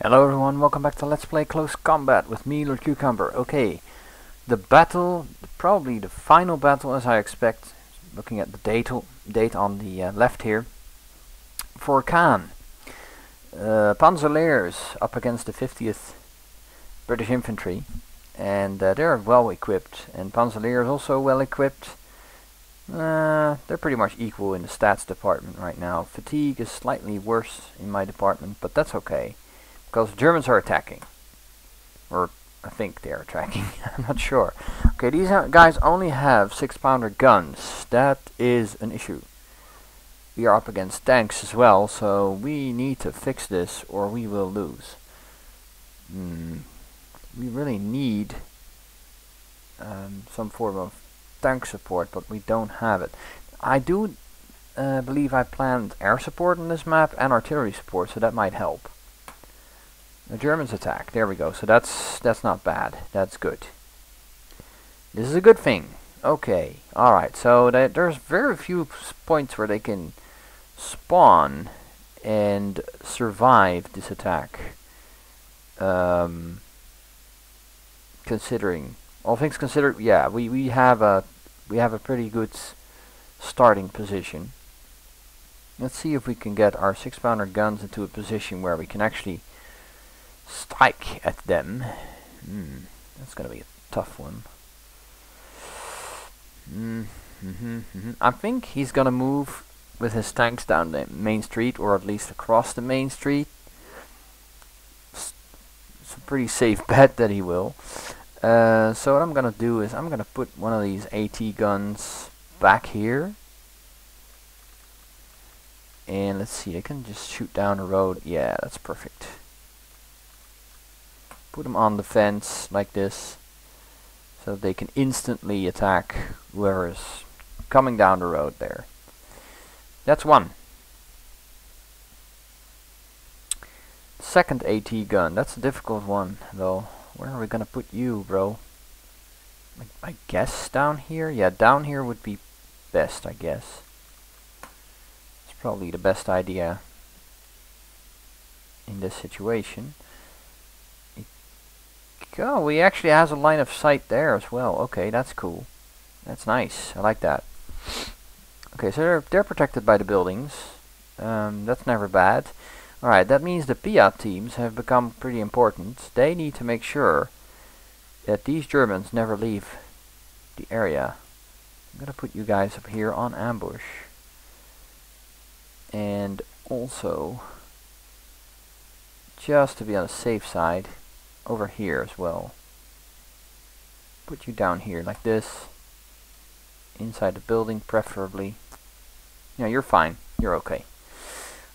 Hello everyone, welcome back to Let's Play Close Combat with me, Lord Cucumber. Okay, the battle, probably the final battle as I expect, looking at the date, date on the uh, left here, for Caen. Uh, Panzer Lehr's up against the 50th British Infantry, and uh, they're well equipped, and Panzer Lehr's also well equipped. Uh, they're pretty much equal in the stats department right now. Fatigue is slightly worse in my department, but that's okay. Because Germans are attacking. Or I think they are attacking. I'm not sure. Okay, these guys only have 6-pounder guns. That is an issue. We are up against tanks as well, so we need to fix this or we will lose. Hmm. We really need um, some form of tank support, but we don't have it. I do uh, believe I planned air support on this map and artillery support, so that might help. The Germans attack. There we go. So that's that's not bad. That's good. This is a good thing. Okay. Alright. So there's very few points where they can spawn and survive this attack. Um, considering all things considered, yeah, we we have a we have a pretty good starting position. Let's see if we can get our six pounder guns into a position where we can actually strike at them. Hmm, that's gonna be a tough one. Mm -hmm, mm -hmm. I think he's gonna move with his tanks down the main street, or at least across the main street. It's a pretty safe bet that he will. Uh, so what I'm gonna do is I'm gonna put one of these AT guns back here. And let's see, I can just shoot down the road. Yeah, that's perfect. Put them on the fence like this. So they can instantly attack whoever is coming down the road there. That's one. Second AT gun, that's a difficult one though. Where are we gonna put you, bro? I, I guess down here? Yeah, down here would be best, I guess. It's probably the best idea in this situation. Oh, he actually has a line of sight there as well. Okay, that's cool. That's nice. I like that. Okay, so they're, they're protected by the buildings. Um, that's never bad. Alright, that means the Piat teams have become pretty important. They need to make sure that these Germans never leave the area. I'm gonna put you guys up here on ambush. And also, just to be on the safe side, over here as well. Put you down here like this. Inside the building preferably. Yeah, you're fine. You're okay.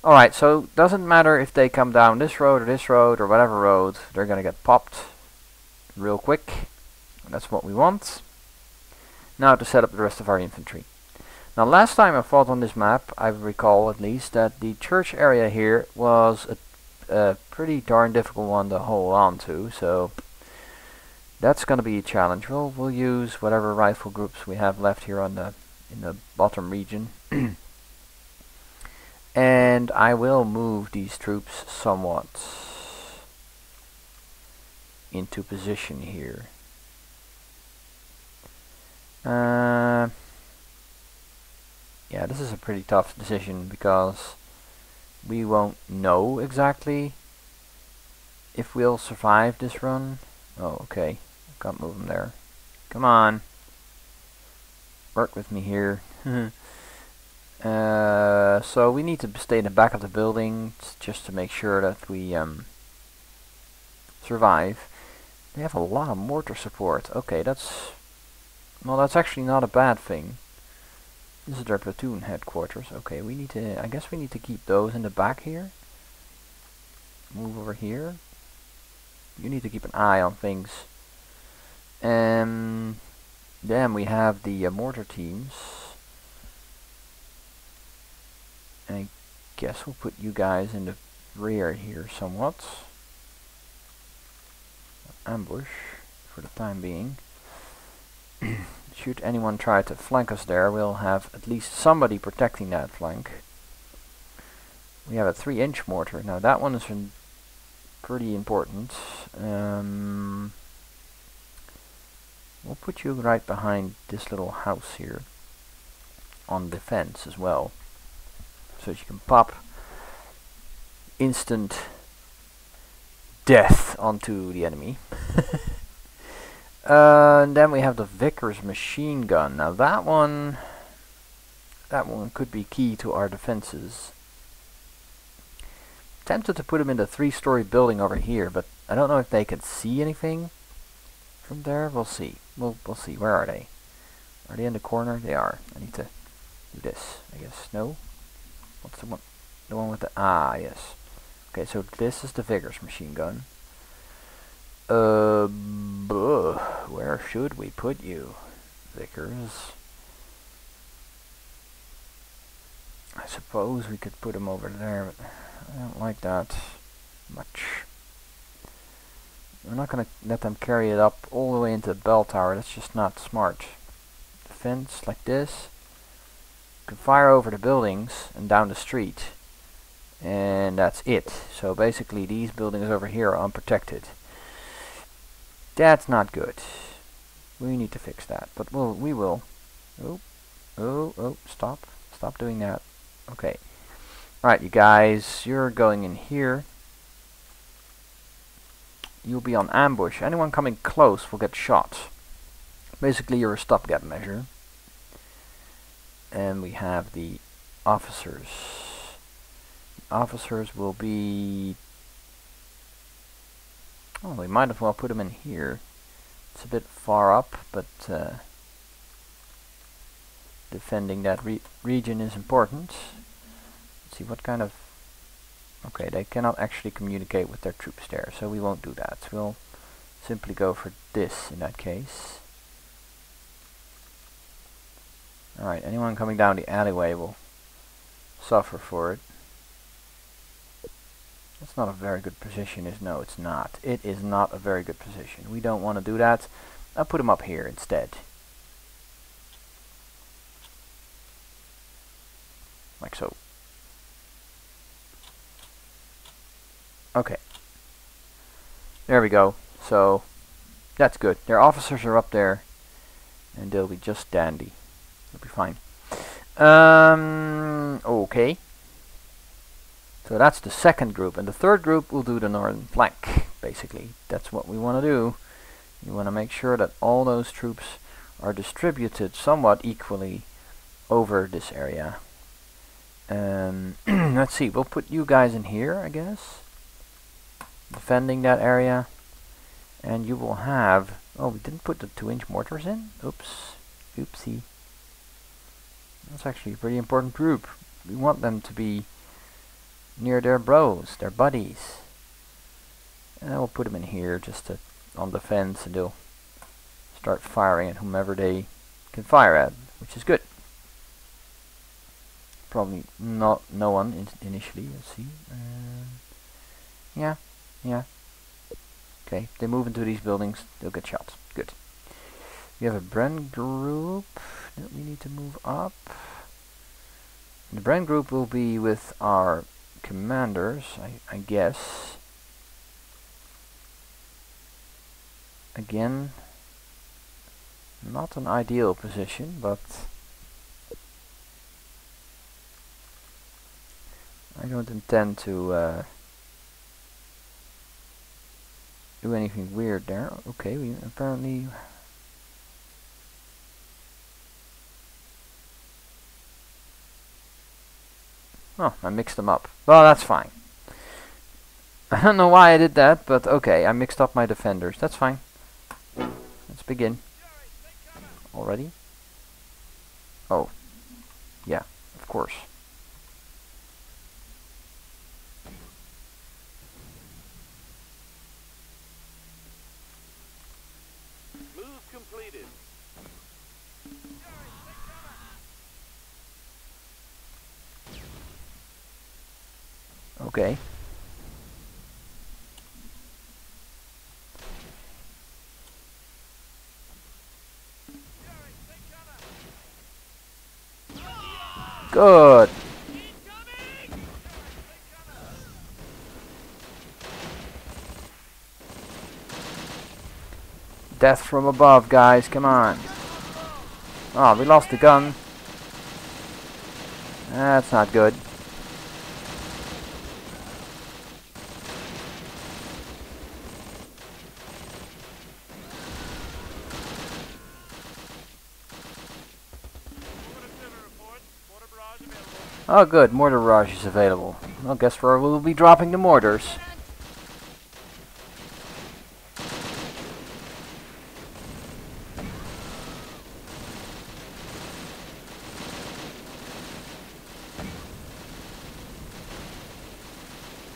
Alright, so doesn't matter if they come down this road or this road or whatever road, they're gonna get popped real quick. That's what we want. Now to set up the rest of our infantry. Now last time I fought on this map, I recall at least, that the church area here was a a pretty darn difficult one to hold on to, so that's going to be a challenge. We'll, we'll use whatever rifle groups we have left here on the in the bottom region. and I will move these troops somewhat into position here. Uh, yeah, this is a pretty tough decision because we won't know exactly if we'll survive this run. Oh, okay. Move them there. Come on. Work with me here. uh, so we need to stay in the back of the building just to make sure that we um, survive. They have a lot of mortar support. Okay, that's... Well, that's actually not a bad thing. This is their platoon headquarters. Okay, we need to, I guess we need to keep those in the back here. Move over here. You need to keep an eye on things. And then we have the uh, mortar teams. I guess we'll put you guys in the rear here somewhat. Ambush for the time being. Should anyone try to flank us there, we'll have at least somebody protecting that flank. We have a 3 inch mortar. Now that one is pretty important. Um, we'll put you right behind this little house here on defense as well. So you can pop instant death onto the enemy. and then we have the Vickers machine gun. Now that one, that one could be key to our defenses. Tempted to put him in the three-story building over here, but I don't know if they can see anything from there. We'll see. We'll we'll see. Where are they? Are they in the corner? They are. I need to do this. I guess no. What's the one? The one with the ah yes. Okay, so this is the Vickers machine gun. Uh, buh, where should we put you, Vickers? I suppose we could put him over there, but I don't like that much. We're not going to let them carry it up all the way into the bell tower. That's just not smart. Defense like this. You can fire over the buildings and down the street. And that's it. So basically these buildings over here are unprotected. That's not good. We need to fix that. But we'll, we will. Oh, oh, oh, stop. Stop doing that. Okay. Alright, you guys, you're going in here. You'll be on ambush. Anyone coming close will get shot. Basically, you're a stopgap measure. And we have the officers. The officers will be... Oh, we might as well put them in here. It's a bit far up, but uh, defending that re region is important. Let's see what kind of okay they cannot actually communicate with their troops there so we won't do that. We'll simply go for this in that case. Alright anyone coming down the alleyway will suffer for it that's not a very good position is no it's not it is not a very good position we don't want to do that I'll put them up here instead like so Okay. There we go. So, that's good. Their officers are up there, and they'll be just dandy. They'll be fine. Um, okay. So that's the second group, and the third group will do the northern flank, basically. That's what we want to do. You want to make sure that all those troops are distributed somewhat equally over this area. Um, let's see, we'll put you guys in here, I guess defending that area and you will have oh we didn't put the 2 inch mortars in oops oopsie that's actually a pretty important group we want them to be near their bros their buddies and I will put them in here just to, on the fence and they'll start firing at whomever they can fire at which is good probably not no one in initially let's see uh, yeah yeah. Okay, they move into these buildings, they'll get shot. Good. We have a Bren group that we need to move up. The Bren group will be with our commanders, I, I guess. Again, not an ideal position, but I don't intend to uh, do anything weird there. Okay, we apparently... Oh, I mixed them up. Well, that's fine. I don't know why I did that, but okay, I mixed up my defenders. That's fine. Let's begin. Already? Oh. Yeah, of course. Okay. Good. Death from above, guys. Come on. Ah, oh, we lost the gun. That's not good. Oh good, mortar barrage is available. Well, guess where we'll be dropping the mortars.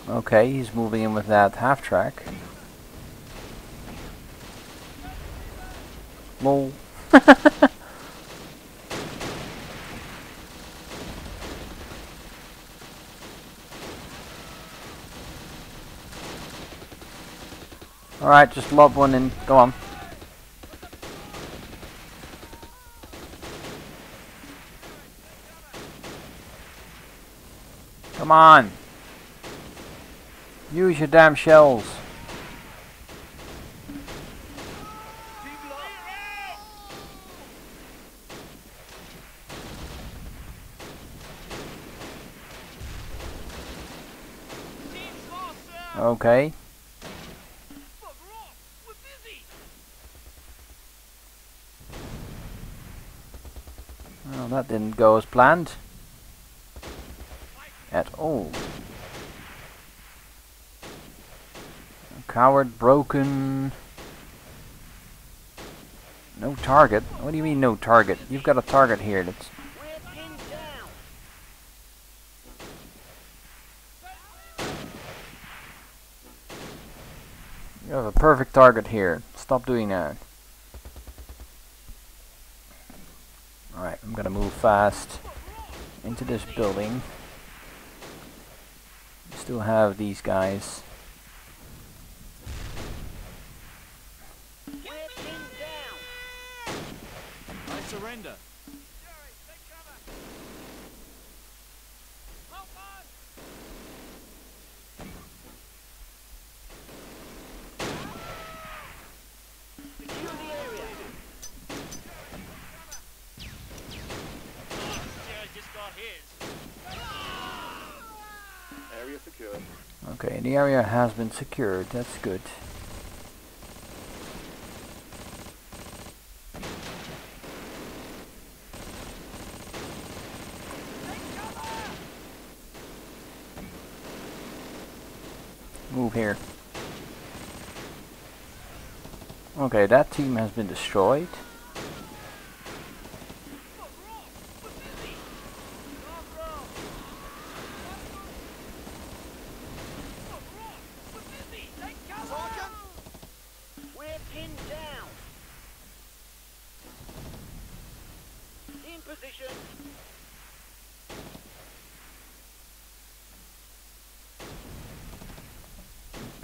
Okay, he's moving in with that half track. Lol. Alright, just lob one in. Go on. Come on. Use your damn shells. Okay. Well, didn't go as planned. At all. Coward broken. No target? What do you mean no target? You've got a target here that's... You have a perfect target here. Stop doing that. Alright, I'm gonna move fast into this building. Still have these guys. I surrender. Okay, the area has been secured. That's good. Move here. Okay, that team has been destroyed.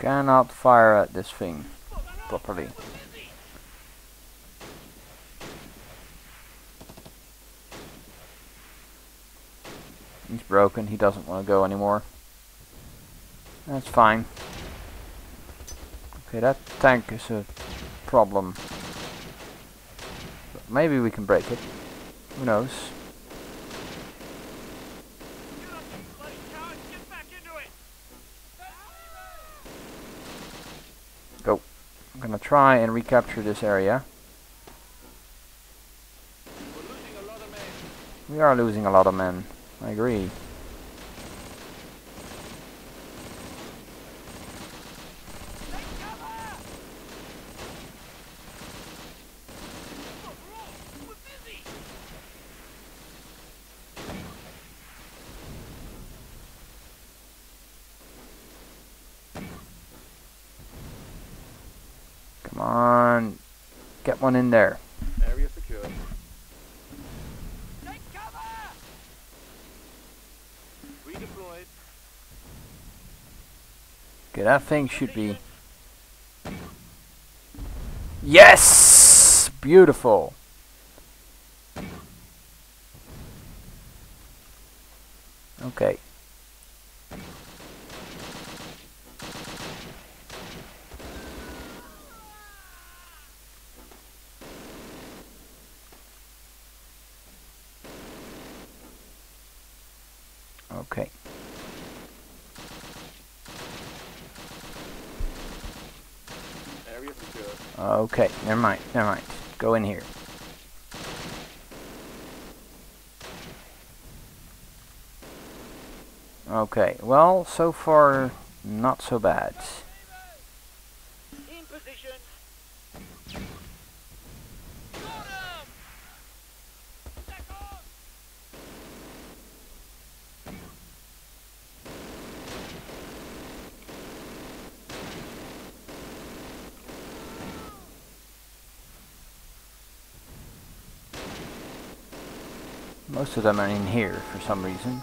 Cannot fire at this thing properly. He's broken, he doesn't want to go anymore. That's fine. Okay, that tank is a problem. But maybe we can break it. Who knows? Go. I'm gonna try and recapture this area. We are losing a lot of men. I agree. Come on. Get one in there. Area secured. Redeployed. Okay, that thing should be... Yes! Beautiful. Okay. secured. Okay, never mind, never mind. Go in here. Okay, well, so far, not so bad. Most of them are in here for some reason.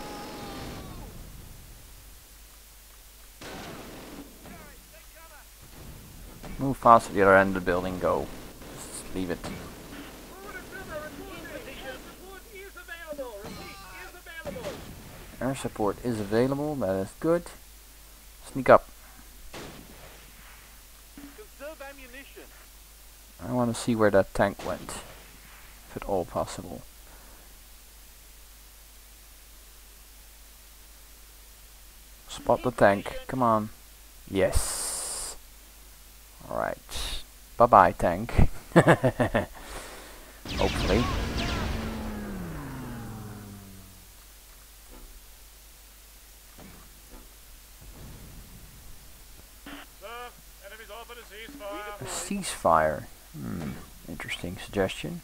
Move fast to the other end of the building, go. Just leave it. Air support is available, that is good. Sneak up. Conserve ammunition. I want to see where that tank went. If at all possible. The tank. Come on. Yes. Alright. Bye bye, tank. Hopefully. A ceasefire. Hmm. Interesting suggestion.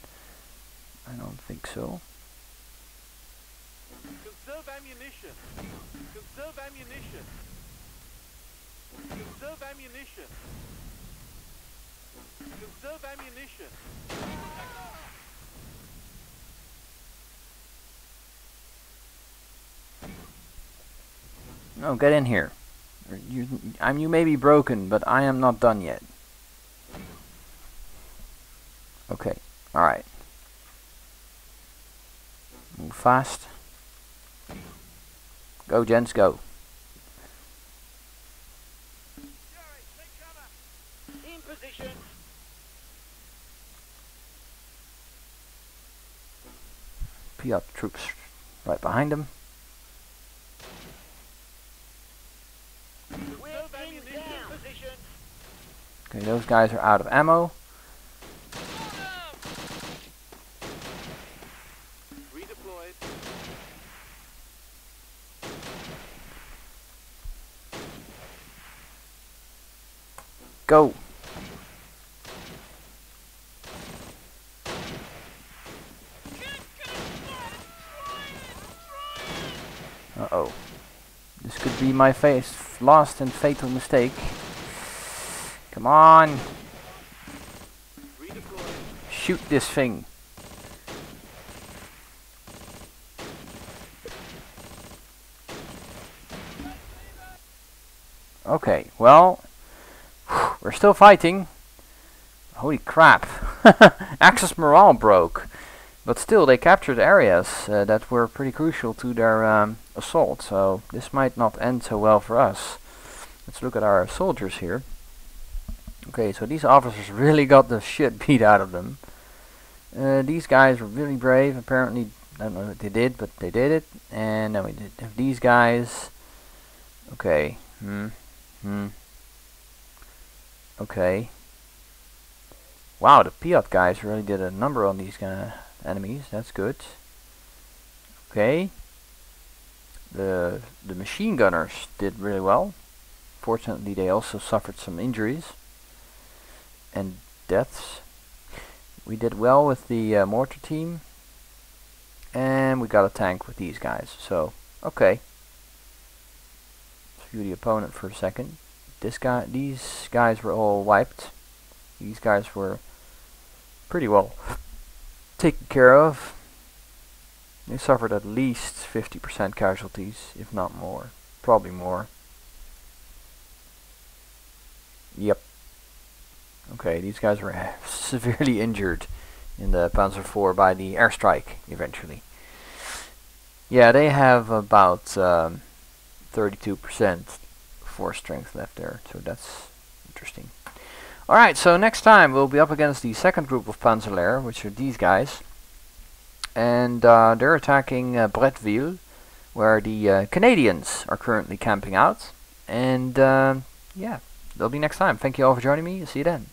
I don't think so. Conserve ammunition. Conserve ammunition. Conserve ammunition. Conserve ammunition. No, get in here. You, I'm, you may be broken, but I am not done yet. Okay, alright. Move fast. Go, gents, go. In position. Piat troops right behind him. We're Conserve pinned ammunition. down. Position. Okay, those guys are out of ammo. Redeployed. Go! Uh-oh. This could be my face last and fatal mistake. Come on! Shoot this thing! Okay, well, we're still fighting. Holy crap. Axis morale broke. But still, they captured areas uh, that were pretty crucial to their um, assault, so this might not end so well for us. Let's look at our soldiers here. Okay, so these officers really got the shit beat out of them. Uh, these guys were really brave, apparently, I don't know what they did, but they did it. And then we did have these guys. Okay, hmm, hmm. Okay. Wow, the Piat guys really did a number on these uh, enemies. That's good. Okay. The the machine gunners did really well. Fortunately, they also suffered some injuries and deaths. We did well with the uh, mortar team, and we got a tank with these guys. So, okay. Let's view the opponent for a second. This guy, these guys were all wiped. These guys were pretty well taken care of. They suffered at least 50% casualties, if not more. Probably more. Yep. Okay, these guys were severely injured in the Panzer IV by the airstrike, eventually. Yeah, they have about um, 32% force strength left there, so that's interesting. Alright, so next time we'll be up against the second group of Panzer Panzerlehr, which are these guys. And uh, they're attacking uh, Bretteville, where the uh, Canadians are currently camping out. And uh, yeah, that'll be next time. Thank you all for joining me. See you then.